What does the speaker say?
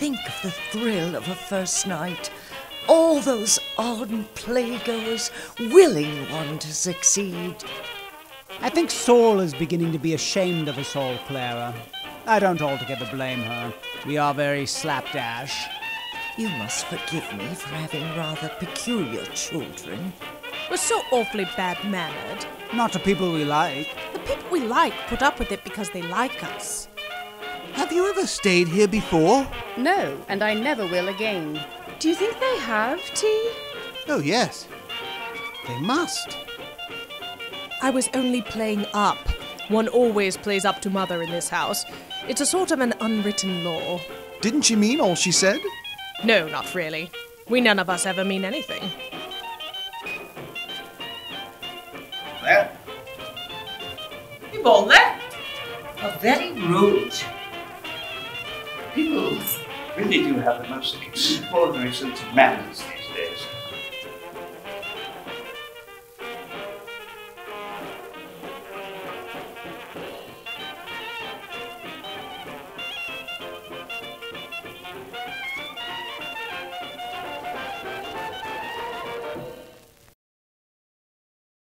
think of the thrill of a first night. All those ardent playgoers willing one to succeed. I think Sorel is beginning to be ashamed of us all, Clara. I don't altogether blame her. We are very slapdash. You must forgive me for having rather peculiar children. We're so awfully bad mannered. Not to people we like. The people we like put up with it because they like us. Have you ever stayed here before? No, and I never will again. Do you think they have tea? Oh, yes. They must. I was only playing up. One always plays up to mother in this house. It's a sort of an unwritten law. Didn't you mean all she said? No, not really. We none of us ever mean anything. There. You bolle? How very rude. Really do have the most extraordinary sense of manners.